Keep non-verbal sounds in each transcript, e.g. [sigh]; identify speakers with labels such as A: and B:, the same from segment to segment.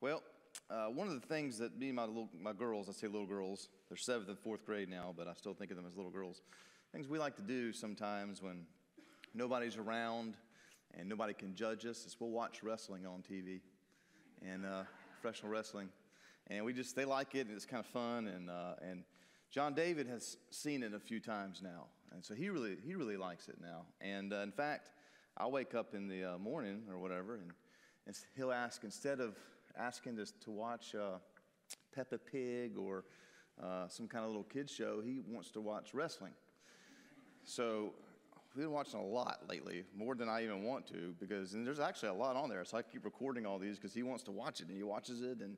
A: Well, uh, one of the things that me and my, little, my girls, I say little girls, they're seventh and fourth grade now, but I still think of them as little girls. Things we like to do sometimes when nobody's around and nobody can judge us is we'll watch wrestling on TV and uh, professional wrestling. And we just, they like it and it's kind of fun. And, uh, and John David has seen it a few times now. And so he really, he really likes it now. And uh, in fact, I'll wake up in the uh, morning or whatever and, and he'll ask, instead of asking us to watch uh, Peppa Pig or uh, some kind of little kids show, he wants to watch wrestling. So we've been watching a lot lately, more than I even want to, because and there's actually a lot on there. So I keep recording all these because he wants to watch it and he watches it. And,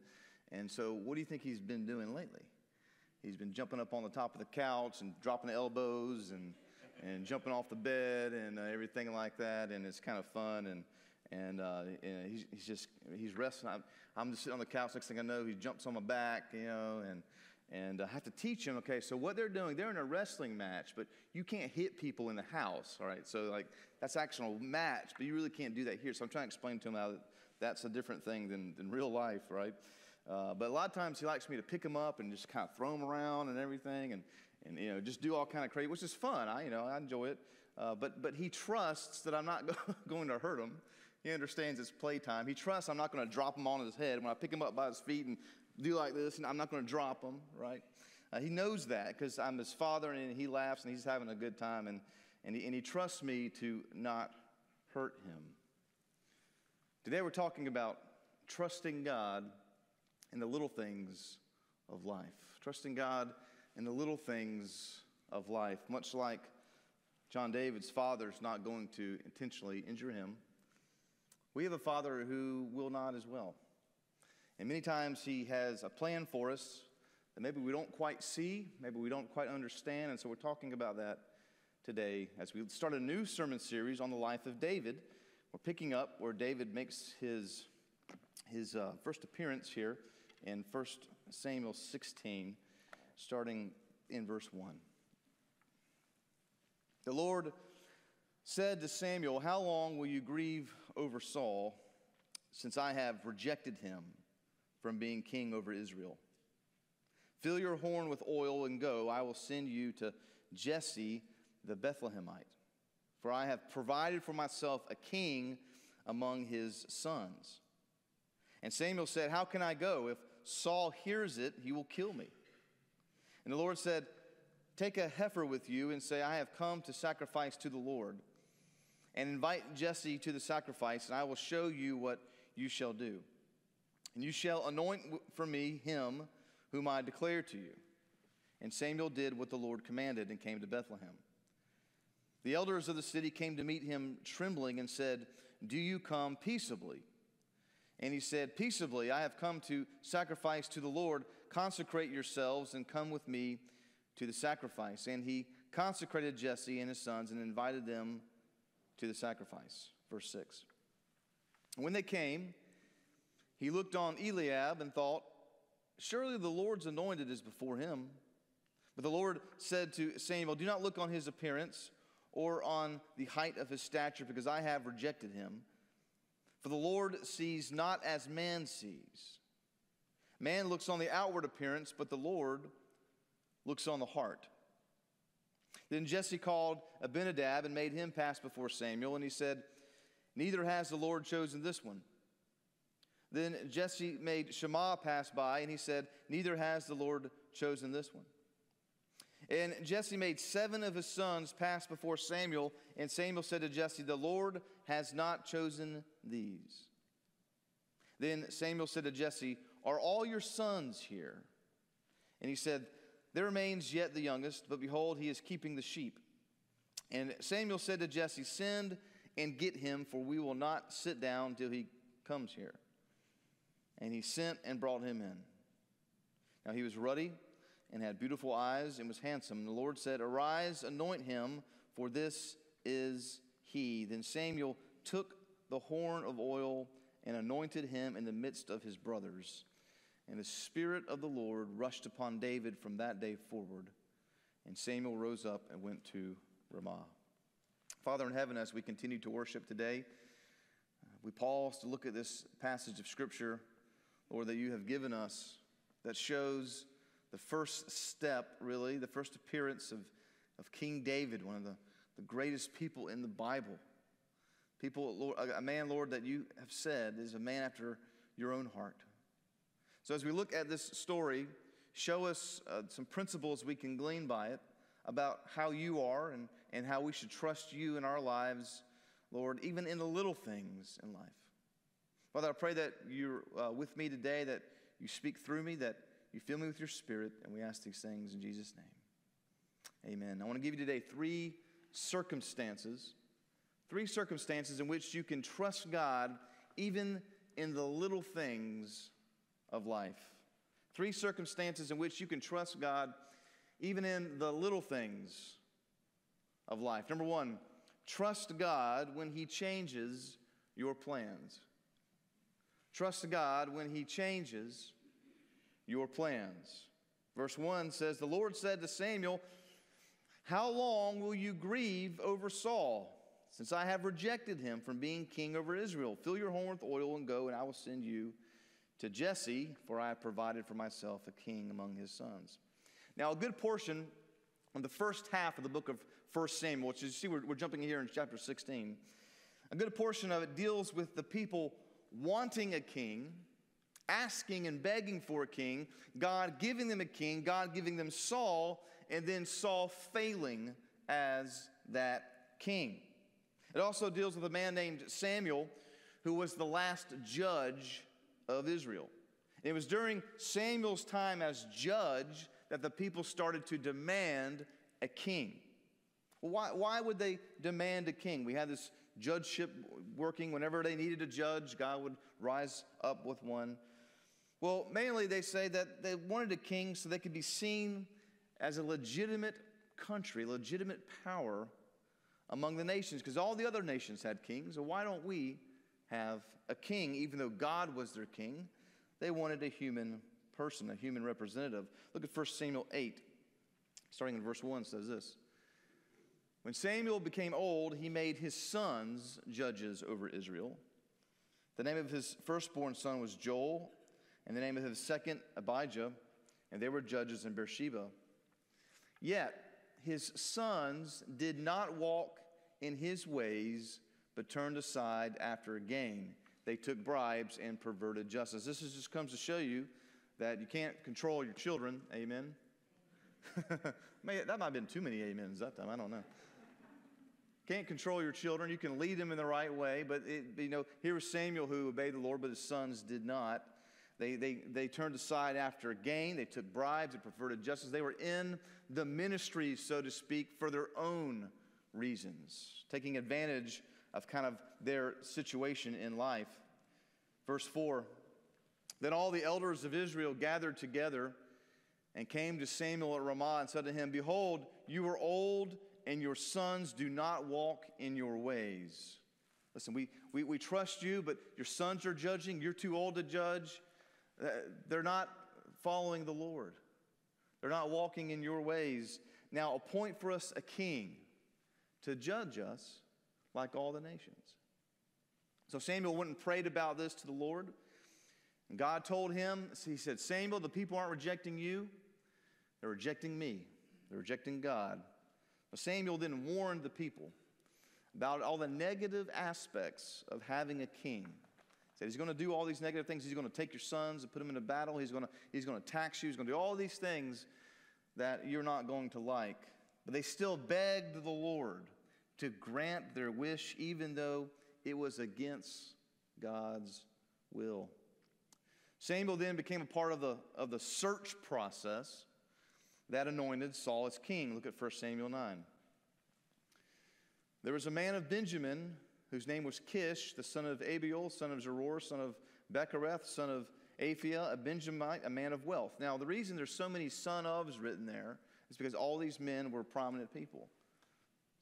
A: and so, what do you think he's been doing lately? He's been jumping up on the top of the couch and dropping the elbows and, and jumping off the bed and uh, everything like that. And it's kind of fun. And, and, uh, and he's, he's, just, he's wrestling. I'm, I'm, just sitting on the couch. Next thing I know, he jumps on my back, you know, and, and I have to teach him, okay, so what they're doing, they're in a wrestling match, but you can't hit people in the house, all right? So, like, that's actual match, but you really can't do that here. So I'm trying to explain to him how that's a different thing than, than real life, right? Uh, but a lot of times he likes me to pick him up and just kind of throw him around and everything and, and you know, just do all kind of crazy, which is fun. I, you know, I enjoy it. Uh, but, but he trusts that I'm not [laughs] going to hurt him. He understands it's playtime. He trusts I'm not going to drop him on his head. When I pick him up by his feet and do like this, and I'm not going to drop him, right? Uh, he knows that because I'm his father, and he laughs, and he's having a good time, and, and, he, and he trusts me to not hurt him. Today we're talking about trusting God in the little things of life. Trusting God in the little things of life, much like John David's father's not going to intentionally injure him. We have a father who will not as well. And many times He has a plan for us that maybe we don't quite see, maybe we don't quite understand. And so we're talking about that today as we start a new sermon series on the life of David. We're picking up where David makes his, his uh, first appearance here in 1 Samuel 16, starting in verse 1. The Lord said to Samuel, How long will you grieve over Saul, since I have rejected him? from being king over Israel. Fill your horn with oil and go. I will send you to Jesse the Bethlehemite. For I have provided for myself a king among his sons. And Samuel said, How can I go? If Saul hears it, he will kill me. And the Lord said, Take a heifer with you and say, I have come to sacrifice to the Lord. And invite Jesse to the sacrifice, and I will show you what you shall do. And you shall anoint for me him whom I declare to you. And Samuel did what the Lord commanded and came to Bethlehem. The elders of the city came to meet him trembling and said, Do you come peaceably? And he said, Peaceably, I have come to sacrifice to the Lord. Consecrate yourselves and come with me to the sacrifice. And he consecrated Jesse and his sons and invited them to the sacrifice. Verse 6. When they came, he looked on Eliab and thought, Surely the Lord's anointed is before him. But the Lord said to Samuel, Do not look on his appearance or on the height of his stature, because I have rejected him. For the Lord sees not as man sees. Man looks on the outward appearance, but the Lord looks on the heart. Then Jesse called Abinadab and made him pass before Samuel, and he said, Neither has the Lord chosen this one. Then Jesse made Shammah pass by, and he said, Neither has the Lord chosen this one. And Jesse made seven of his sons pass before Samuel, and Samuel said to Jesse, The Lord has not chosen these. Then Samuel said to Jesse, Are all your sons here? And he said, There remains yet the youngest, but behold, he is keeping the sheep. And Samuel said to Jesse, Send and get him, for we will not sit down till he comes here. And he sent and brought him in. Now he was ruddy and had beautiful eyes and was handsome. And the Lord said, Arise, anoint him, for this is he. Then Samuel took the horn of oil and anointed him in the midst of his brothers. And the Spirit of the Lord rushed upon David from that day forward. And Samuel rose up and went to Ramah. Father in heaven, as we continue to worship today, uh, we pause to look at this passage of Scripture Lord, that you have given us that shows the first step, really, the first appearance of, of King David, one of the, the greatest people in the Bible. People, Lord, a man, Lord, that you have said is a man after your own heart. So as we look at this story, show us uh, some principles we can glean by it about how you are and, and how we should trust you in our lives, Lord, even in the little things in life. Father, I pray that you're uh, with me today, that you speak through me, that you fill me with your spirit, and we ask these things in Jesus' name. Amen. I want to give you today three circumstances, three circumstances in which you can trust God even in the little things of life. Three circumstances in which you can trust God even in the little things of life. Number one, trust God when He changes your plans. Trust God when He changes your plans. Verse 1 says, The Lord said to Samuel, How long will you grieve over Saul, since I have rejected him from being king over Israel? Fill your horn with oil and go, and I will send you to Jesse, for I have provided for myself a king among his sons. Now, a good portion of the first half of the book of 1 Samuel, which you see, we're, we're jumping here in chapter 16. A good portion of it deals with the people wanting a king, asking and begging for a king, God giving them a king, God giving them Saul, and then Saul failing as that king. It also deals with a man named Samuel, who was the last judge of Israel. It was during Samuel's time as judge that the people started to demand a king. Why, why would they demand a king? We had this judgeship working. Whenever they needed a judge, God would rise up with one. Well, mainly they say that they wanted a king so they could be seen as a legitimate country, legitimate power among the nations, because all the other nations had kings. So why don't we have a king, even though God was their king? They wanted a human person, a human representative. Look at 1 Samuel 8, starting in verse 1, says this. When Samuel became old, he made his sons judges over Israel. The name of his firstborn son was Joel, and the name of his second, Abijah, and they were judges in Beersheba. Yet his sons did not walk in his ways, but turned aside after a gain. They took bribes and perverted justice. This is, just comes to show you that you can't control your children. Amen. [laughs] that might have been too many amens that time. I don't know. Can't control your children. You can lead them in the right way, but it, you know, here was Samuel who obeyed the Lord, but his sons did not. They, they, they turned aside after a gain. They took bribes. They perverted justice. They were in the ministry, so to speak, for their own reasons, taking advantage of kind of their situation in life. Verse 4 Then all the elders of Israel gathered together and came to Samuel at Ramah and said to him, Behold, you are old and your sons do not walk in your ways. Listen, we, we, we trust you, but your sons are judging. You're too old to judge. Uh, they're not following the Lord, they're not walking in your ways. Now, appoint for us a king to judge us like all the nations. So Samuel went and prayed about this to the Lord. And God told him, He said, Samuel, the people aren't rejecting you, they're rejecting me. They're rejecting God. Samuel then warned the people about all the negative aspects of having a king. He said he's going to do all these negative things. He's going to take your sons and put them into battle. He's going to, he's going to tax you. He's going to do all these things that you're not going to like. But they still begged the Lord to grant their wish, even though it was against God's will. Samuel then became a part of the, of the search process that anointed Saul as king. Look at 1 Samuel 9. There was a man of Benjamin whose name was Kish, the son of Abiel, son of Zeror, son of Becorath, son of Aphiah, a Benjamite, a man of wealth. Now, the reason there's so many son ofs written there is because all these men were prominent people.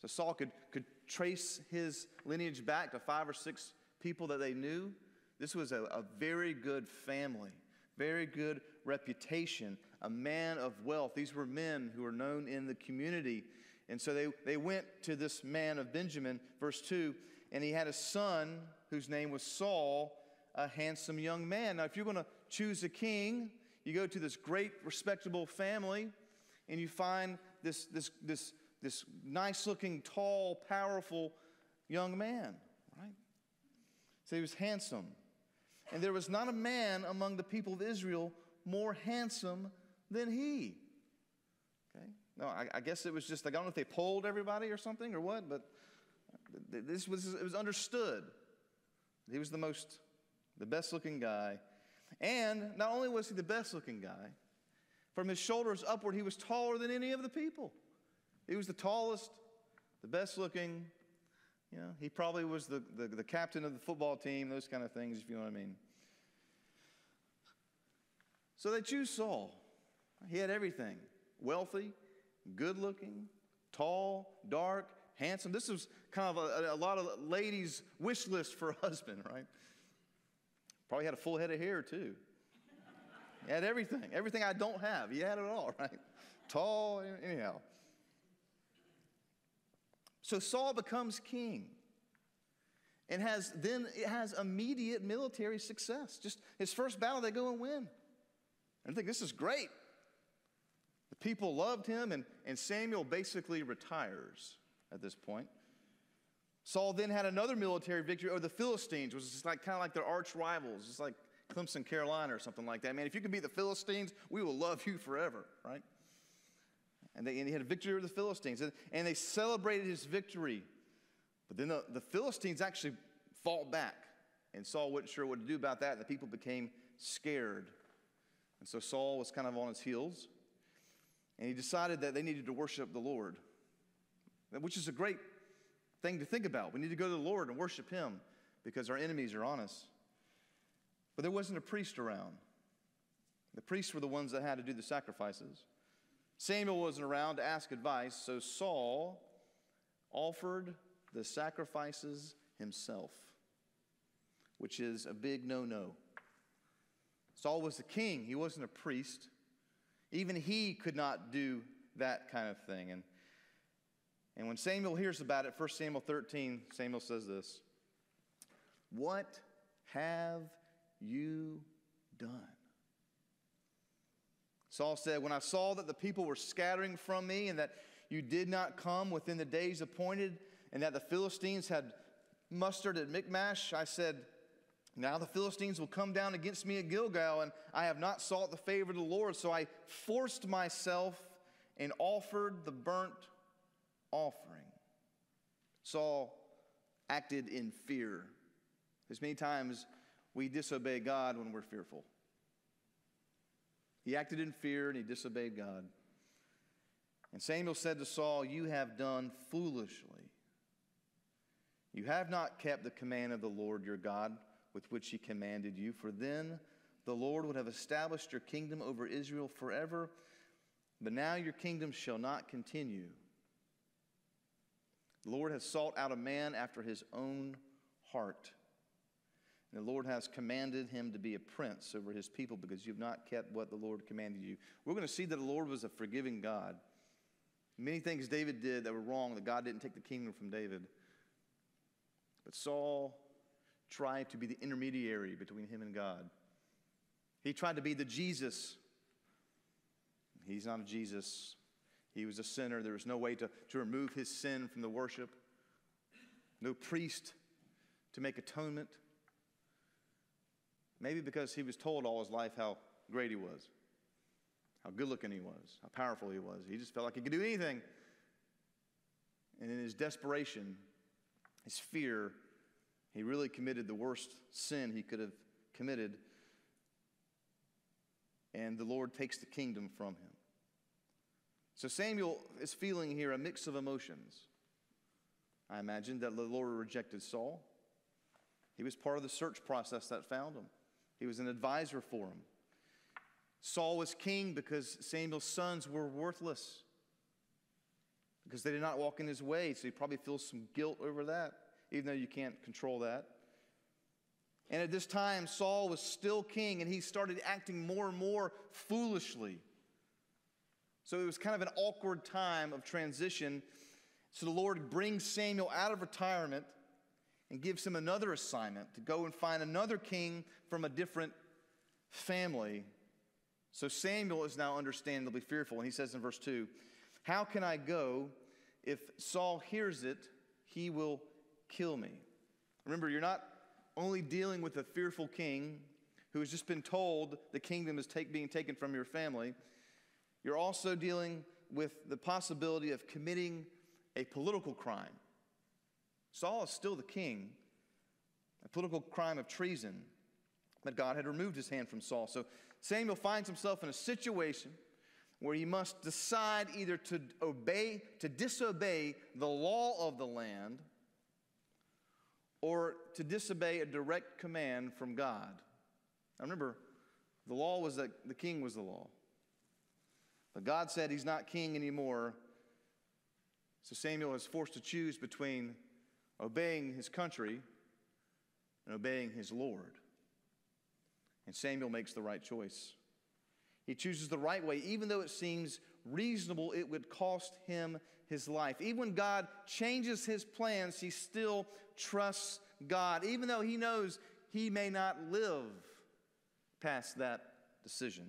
A: So Saul could, could trace his lineage back to five or six people that they knew. This was a, a very good family, very good reputation, a man of wealth. These were men who were known in the community. And so they, they went to this man of Benjamin, verse 2, and he had a son whose name was Saul, a handsome young man. Now, if you're going to choose a king, you go to this great, respectable family, and you find this, this, this, this nice looking, tall, powerful young man, right? So he was handsome. And there was not a man among the people of Israel more handsome than he. Okay? No, I, I guess it was just, like, I don't know if they polled everybody or something or what, but this was, it was understood. He was the most, the best looking guy. And not only was he the best looking guy, from his shoulders upward, he was taller than any of the people. He was the tallest, the best looking. You know, he probably was the, the, the captain of the football team, those kind of things, if you know what I mean. So they choose Saul. He had everything wealthy, good looking, tall, dark, handsome. This was kind of a, a, lot of ladies' wish list for a [laughs] husband, right? Probably had a full head of hair, too. He had everything. Everything I don't have. He had it all, [laughs] right? Tall, anyhow. So Saul becomes king and has then it has immediate military success. Just his first battle, they go and win. And I think this is great. The people loved him, and, and Samuel basically retires at this point. Saul then had another military victory over the Philistines, which is like kind of like their arch rivals. It's like Clemson, Carolina, or something like that. Man, if you can beat the Philistines, we will love you forever, right? And, they, and he had a victory over the Philistines, and, and they celebrated his victory. But then the, the Philistines actually fought back, and Saul wasn't sure what to do about that, and the people became scared. And so Saul was kind of on his heels, and he decided that they needed to worship the Lord which is a great thing to think about. We need to go to the Lord and worship Him because our enemies are on us. But there wasn't a priest around. The priests were the ones that had to do the sacrifices. Samuel wasn't around to ask advice, so Saul offered the sacrifices himself, which is a big no no. Saul was the king, he wasn't a priest. Even he could not do that kind of thing. And and when Samuel hears about it, 1 Samuel 13, Samuel says this What have you done? Saul said, When I saw that the people were scattering from me and that you did not come within the days appointed, and that the Philistines had mustered at Michmash, I said, Now the Philistines will come down against me at Gilgal, and I have not sought the favor of the Lord. So I forced myself and offered the burnt offering. Saul acted in fear. As many times we disobey God when we're fearful. He acted in fear and he disobeyed God. And Samuel said to Saul, You have done foolishly. You have not kept the command of the Lord your God with which he commanded you, for then the Lord would have established your kingdom over Israel forever. But now your kingdom shall not continue. The Lord has sought out a man after his own heart. And the Lord has commanded him to be a prince over his people because you've not kept what the Lord commanded you. We're going to see that the Lord was a forgiving God. Many things David did that were wrong, that God didn't take the kingdom from David. But Saul tried to be the intermediary between him and God. He tried to be the Jesus. He's not a Jesus. He was a sinner. There was no way to, to remove his sin from the worship, no priest to make atonement. Maybe because he was told all his life how great he was, how good looking he was, how powerful he was. He just felt like he could do anything. And in his desperation, his fear, he really committed the worst sin he could have committed. And the Lord takes the kingdom from him. So Samuel is feeling here a mix of emotions. I imagine that the Lord rejected Saul. He was part of the search process that found him, he was an advisor for him. Saul was king because Samuel's sons were worthless, because they did not walk in his way. So he probably feels some guilt over that, even though you can't control that. And at this time, Saul was still king, and he started acting more and more foolishly. So it was kind of an awkward time of transition. So the Lord brings Samuel out of retirement and gives him another assignment to go and find another king from a different family. So Samuel is now understandably fearful. And he says in verse 2 How can I go? If Saul hears it, he will kill me. Remember, you're not only dealing with a fearful king who has just been told the kingdom is take, being taken from your family, you're also dealing with the possibility of committing a political crime. Saul is still the king, a political crime of treason, but God had removed his hand from Saul. So Samuel finds himself in a situation where he must decide either to obey, to disobey the law of the land, or to disobey a direct command from God. Now remember, the law was that the king was the law. But God said he's not king anymore. So Samuel is forced to choose between obeying his country and obeying his Lord. And Samuel makes the right choice. He chooses the right way, even though it seems reasonable it would cost him his life. Even when God changes his plans, he still trusts God, even though he knows he may not live past that decision.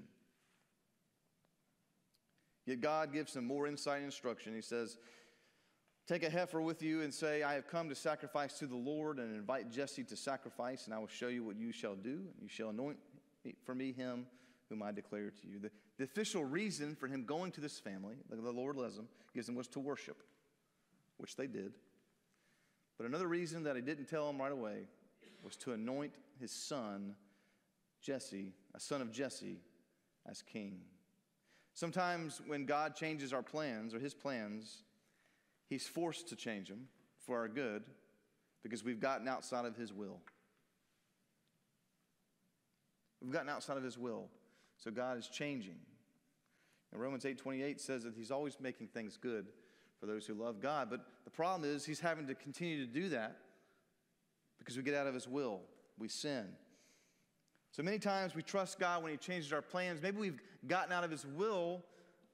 A: Yet God gives him more insight and instruction. He says, Take a heifer with you and say, I have come to sacrifice to the Lord, and invite Jesse to sacrifice, and I will show you what you shall do. And you shall anoint for me him whom I declare to you. The, the official reason for him going to this family, the, Lord loves him, gives him was to worship, which they did. But another reason that he didn't tell him right away was to anoint his son, Jesse, a son of Jesse, as king. Sometimes when God changes our plans or his plans, he's forced to change them for our good because we've gotten outside of his will. We've gotten outside of his will. So God is changing. And Romans 8:28 says that he's always making things good for those who love God. But the problem is he's having to continue to do that because we get out of his will. We sin. So many times we trust God when he changes our plans. Maybe we've gotten out of his will,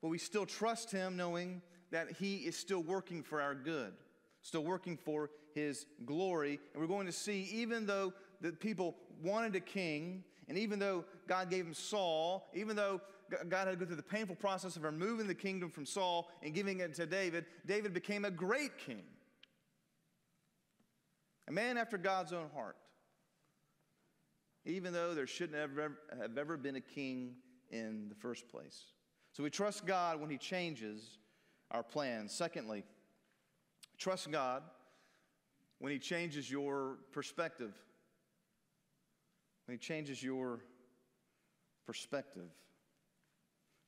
A: but we still trust him knowing that he is still working for our good, still working for his glory. And we're going to see, even though the people wanted a king, and even though God gave him Saul, even though God had to go through the painful process of removing the kingdom from Saul and giving it to David, David became a great king. A man after God's own heart. Even though there shouldn't have ever, have ever been a king in the first place. So we trust God when he changes our plans. Secondly, trust God when he changes your perspective when he changes your perspective.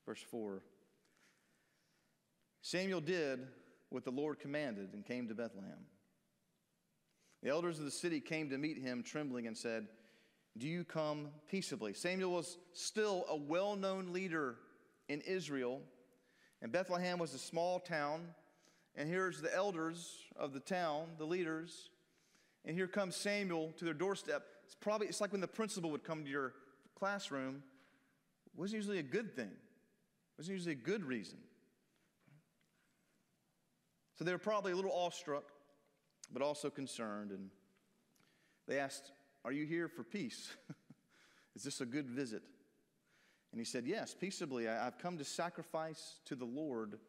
A: Verse 4 Samuel did what the Lord commanded and came to Bethlehem. The elders of the city came to meet him, trembling, and said, Do you come peaceably? Samuel was still a well known leader in Israel, and Bethlehem was a small town. And here's the elders of the town, the leaders, and here comes Samuel to their doorstep. It's probably, it's like when the principal would come to your classroom. It wasn't usually a good thing. It wasn't usually a good reason. So they were probably a little awestruck, but also concerned. And they asked, Are you here for peace? [laughs] Is this a good visit? And he said, Yes, peaceably. I've come to sacrifice to the Lord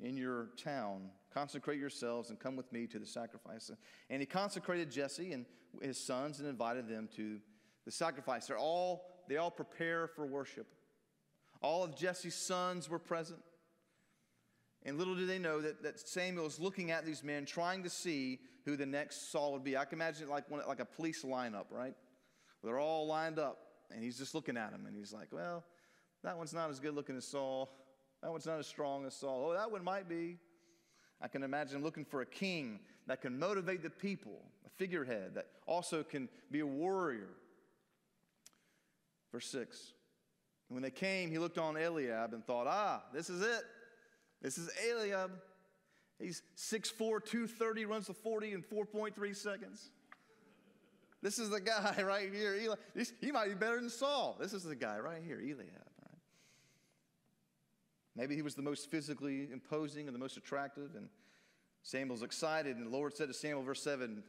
A: in your town. Consecrate yourselves and come with me to the sacrifice. And he consecrated Jesse and his sons and invited them to the sacrifice. They're all, they all prepare for worship. All of Jesse's sons were present. And little do they know that, that Samuel is looking at these men, trying to see who the next Saul would be. I can imagine it like, one, like a police lineup, right? They're all lined up, and he's just looking at him and he's like, well, that one's not as good looking as Saul. That one's not as strong as Saul. Oh, that one might be. I can imagine looking for a king that can motivate the people, a figurehead that also can be a warrior. Verse 6. When they came, he looked on Eliab and thought, ah, this is it. This is Eliab. He's 6'4, 230, runs the 40 in 4.3 seconds. This is the guy [laughs] right here. Eli, he might be better than Saul. This is the guy right here, Eliab. Maybe he was the most physically imposing and the most attractive. And Samuel's excited. And the Lord said to Samuel, verse 7,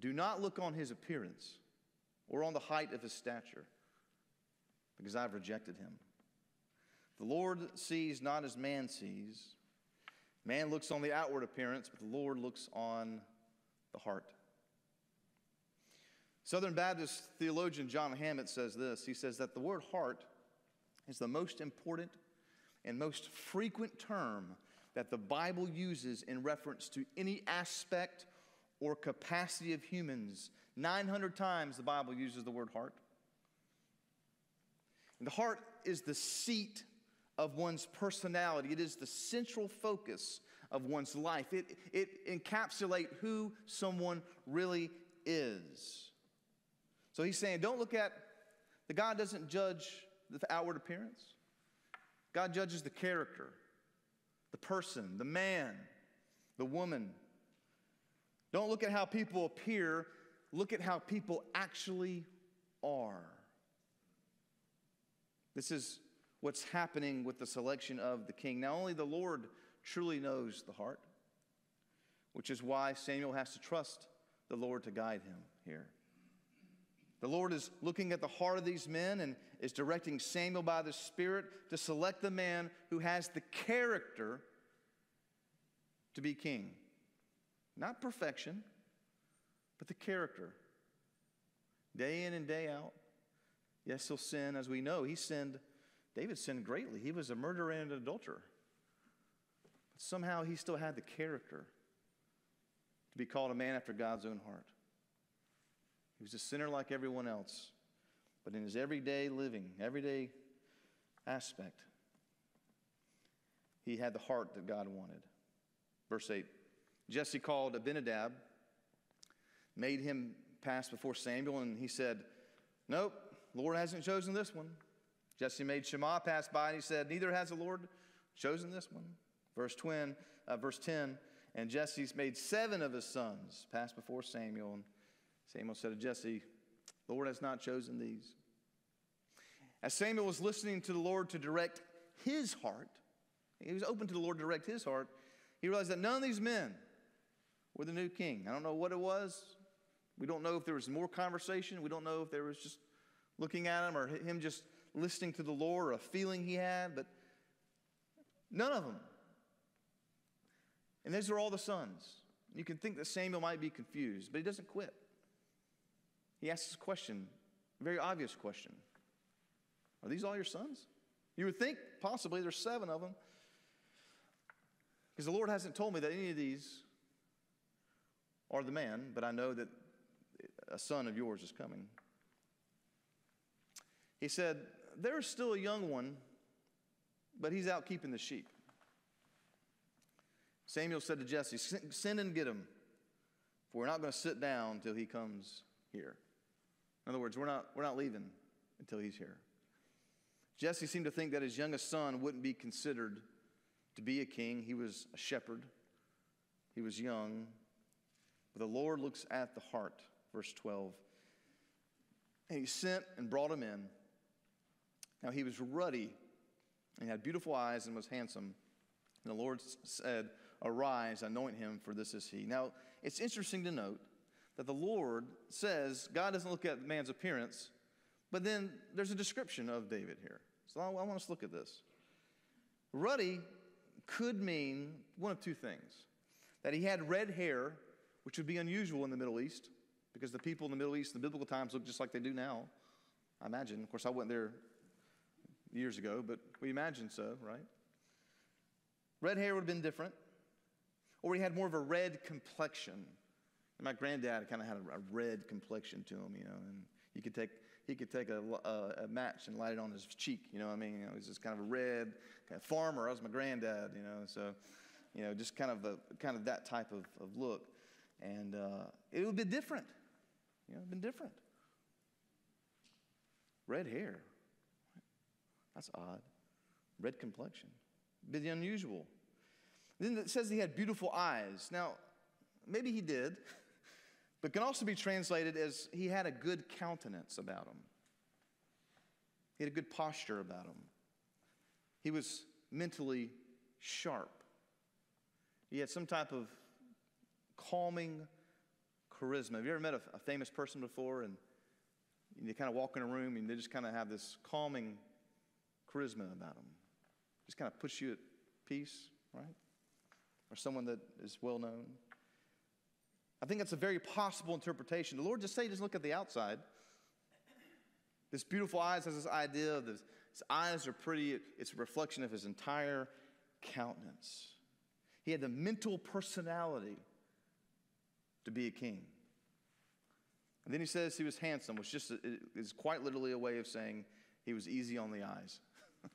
A: Do not look on his appearance or on the height of his stature, because I've rejected him. The Lord sees not as man sees. Man looks on the outward appearance, but the Lord looks on the heart. Southern Baptist theologian John Hammett says this He says that the word heart is the most important and most frequent term that the Bible uses in reference to any aspect or capacity of humans. 900 times the Bible uses the word heart. And the heart is the seat of one's personality, it is the central focus of one's life. It, it encapsulates who someone really is. So he's saying, don't look at, the God doesn't judge the outward appearance. God judges the character, the person, the man, the woman. Don't look at how people appear, look at how people actually are. This is what's happening with the selection of the king. Now, only the Lord truly knows the heart, which is why Samuel has to trust the Lord to guide him here. The Lord is looking at the heart of these men and is directing Samuel by the Spirit to select the man who has the character to be king. Not perfection, but the character. Day in and day out. Yes, he'll sin, as we know. He sinned, David sinned greatly. He was a murderer and an adulterer. But somehow he still had the character to be called a man after God's own heart. He was a sinner like everyone else, but in his everyday living, everyday aspect, he had the heart that God wanted. Verse 8 Jesse called Abinadab, made him pass before Samuel, and he said, Nope, Lord hasn't chosen this one. Jesse made Shammah pass by, and he said, Neither has the Lord chosen this one. Verse, twin, uh, verse 10 And Jesse's made seven of his sons pass before Samuel. And Samuel said to Jesse, The Lord has not chosen these. As Samuel was listening to the Lord to direct his heart, he was open to the Lord to direct his heart, he realized that none of these men were the new king. I don't know what it was. We don't know if there was more conversation. We don't know if there was just looking at him or him just listening to the Lord or a feeling he had, but none of them. And these are all the sons. You can think that Samuel might be confused, but he doesn't quit. He asks a question, a very obvious question Are these all your sons? You would think possibly there's seven of them. Because the Lord hasn't told me that any of these are the man, but I know that a son of yours is coming. He said, There's still a young one, but he's out keeping the sheep. Samuel said to Jesse, Send and get him, for we're not going to sit down until he comes here. In other words, we're not, we're not leaving until he's here. Jesse seemed to think that his youngest son wouldn't be considered to be a king. He was a shepherd, he was young. But the Lord looks at the heart, verse 12. And he sent and brought him in. Now he was ruddy and had beautiful eyes and was handsome. And the Lord said, Arise, anoint him, for this is he. Now, it's interesting to note that the Lord says God doesn't look at man's appearance, but then there's a description of David here. So I, want us to look at this. Ruddy could mean one of two things that he had red hair, which would be unusual in the Middle East, because the people in the Middle East in the biblical times look just like they do now. I imagine. Of course, I went there years ago, but we imagine so, right? Red hair would have been different. Or he had more of a red complexion. And my granddad kind of had a, a, red complexion to him, you know, and he could take he could take a, a, a, match and light it on his cheek, you know. I mean, you know, he was just kind of a red kind of farmer. I was my granddad, you know, so you know, just kind of a kind of that type of, of look, and uh, it would be different, you know, been different. Red hair, that's odd. Red complexion, bit unusual. Then it says he had beautiful eyes. Now, maybe he did. [laughs] but can also be translated as he had a good countenance about him. He had a good posture about him. He was mentally sharp. He had some type of calming, charisma. Have you ever met a, a famous person before and you kind of walk in a room and they just kind of have this calming charisma about them? Just kind of puts you at peace, right? Or someone that is well known. I think that's a very possible interpretation. The Lord just say, just look at the outside. This beautiful eyes has this idea of this, his eyes are pretty, it's a reflection of his entire countenance. He had the mental personality to be a king. And then he says he was handsome, which just is quite literally a way of saying he was easy on the eyes. [laughs]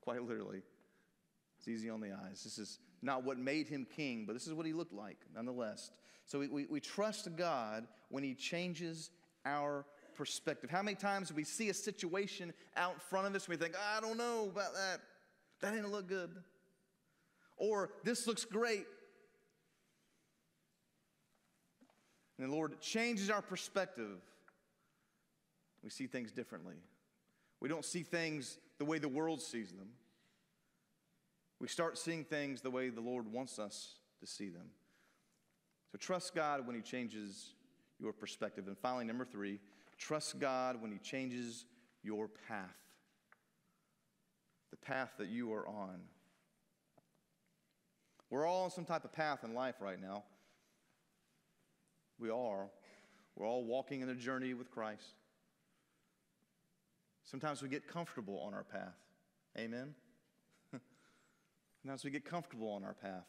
A: quite literally. It's easy on the eyes. This is not what made him king, but this is what he looked like nonetheless. So we, we, we trust God when he changes our perspective. How many times we see a situation out in front of us and we think, I don't know about that. That didn't look good. Or this looks great. And the Lord changes our perspective. We see things differently. We don't see things the way the world sees them. We start seeing things the way the Lord wants us to see them. So trust God when He changes your perspective. And finally, number three, trust God when He changes your path. The path that you are on. We're all on some type of path in life right now. We are. We're all walking in a journey with Christ. Sometimes we get comfortable on our path. Amen? Sometimes we get comfortable on our path.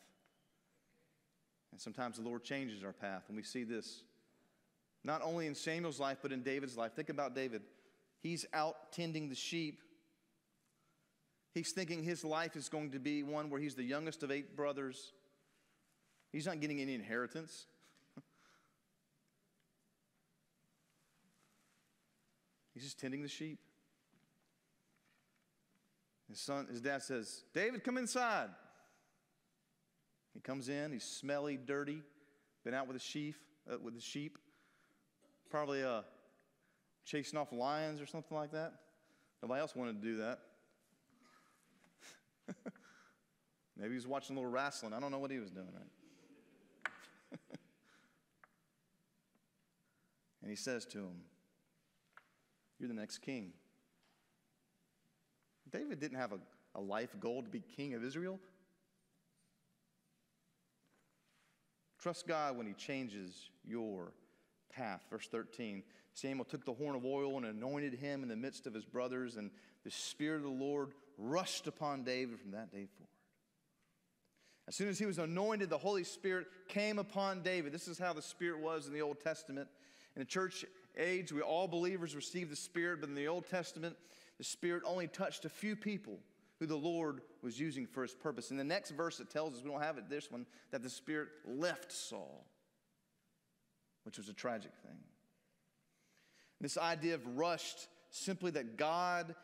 A: And sometimes the Lord changes our path. And we see this not only in Samuel's life, but in David's life. Think about David. He's out tending the sheep. He's thinking his life is going to be one where he's the youngest of eight brothers. He's not getting any inheritance. [laughs] He's just tending the sheep. His son, his dad says, David, come inside. He comes in, he's smelly, dirty, been out with the sheep, uh, with the sheep, probably uh, chasing off lions or something like that. Nobody else wanted to do that. [laughs] Maybe he was watching a little wrestling. I don't know what he was doing, right? [laughs] and he says to him, You're the next king. David didn't have a, a life goal to be king of Israel. Trust God when he changes your path. Verse 13 Samuel took the horn of oil and anointed him in the midst of his brothers, and the Spirit of the Lord rushed upon David from that day forward. As soon as he was anointed, the Holy Spirit came upon David. This is how the Spirit was in the Old Testament. In the church age, we all believers received the Spirit, but in the Old Testament, the Spirit only touched a few people who the Lord was using for his purpose. In the next verse, it tells us, we don't have it this one, that the Spirit left Saul, which was a tragic thing. This idea of rushed, simply that God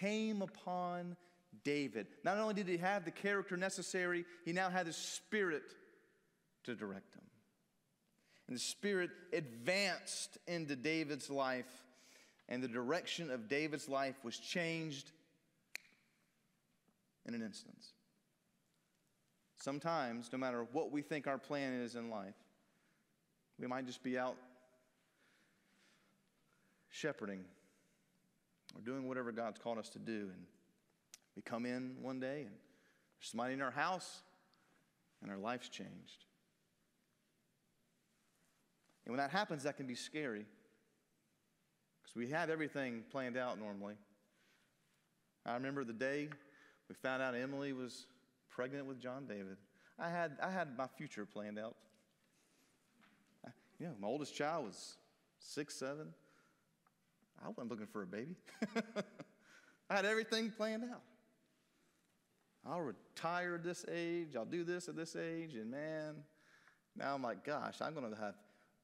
A: came upon David. Not only did he have the character necessary, he now had the Spirit to direct him. And the Spirit advanced into David's life and the direction of David's life was changed in an instance. Sometimes, no matter what we think our plan is in life, we might just be out shepherding or doing whatever God's called us to do. And we come in one day and there's somebody in our house and our life's changed. And when that happens, that can be scary because we have everything planned out normally. I remember the day we found out Emily was pregnant with John David. I had, I had my future planned out. I, you know, my oldest child was six, seven. I wasn't looking for a baby. [laughs] I had everything planned out. I'll retire at this age, I'll do this at this age, and man, now I'm like, gosh, I'm going to have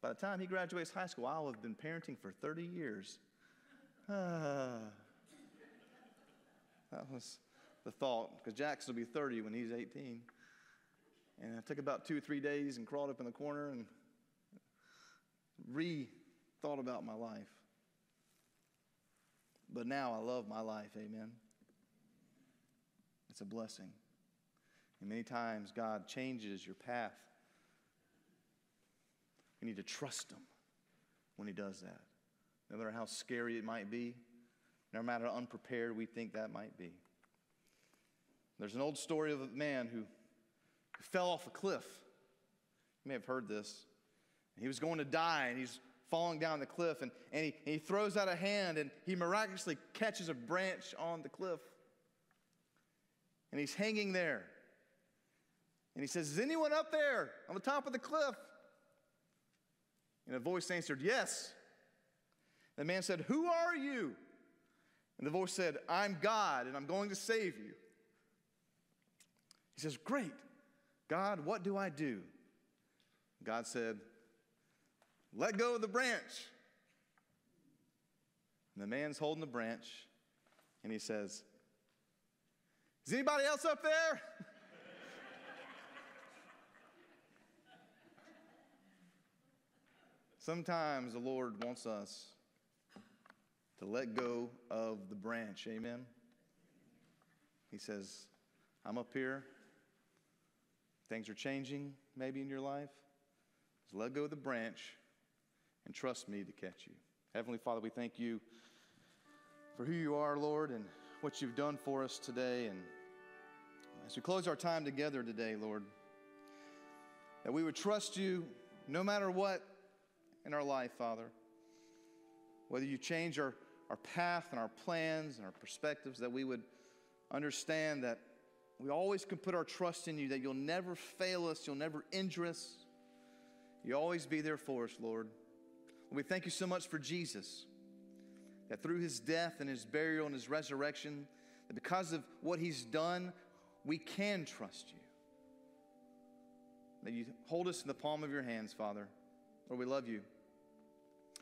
A: by the time he graduates high school, I'll have been parenting for 30 years. [sighs] That was the thought, because Jackson will be 30 when he's 18. And I took about two or three days and crawled up in the corner and re thought about my life. But now I love my life, amen. It's a blessing. And many times God changes your path We need to trust Him when He does that. No matter how scary it might be, no matter how unprepared we think that might be. There's an old story of a man who fell off a cliff. You may have heard this. He was going to die, and he's falling down the cliff, and, and, he, and he throws out a hand, and he miraculously catches a branch on the cliff. And he's hanging there. And he says, Is anyone up there on the top of the cliff? And a voice answered, Yes. The man said, Who are you? And the voice said, I'm God, and I'm going to save you. He says, Great. God, what do I do? God said, Let go of the branch. And the man's holding the branch, and he says, Is anybody else up there? Sometimes the Lord wants us to let go of the branch. Amen. He says, I'm up here. Things are changing maybe in your life. Just let go of the branch and trust me to catch you. Heavenly Father, we thank you for who you are, Lord, and what you've done for us today. And as we close our time together today, Lord, that we would trust you no matter what in our life, Father. Whether you change our, our path and our plans and our perspectives, that we would understand that we always can put our trust in you, that you'll never fail us, you'll never injure us. You always be there for us, Lord. We thank you so much for Jesus, that through his death and his burial and his resurrection, that because of what he's done, we can trust you. That you hold us in the palm of your hands, Father. Lord, we love you.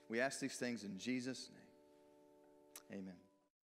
A: We ask these things in Jesus' name. Amen.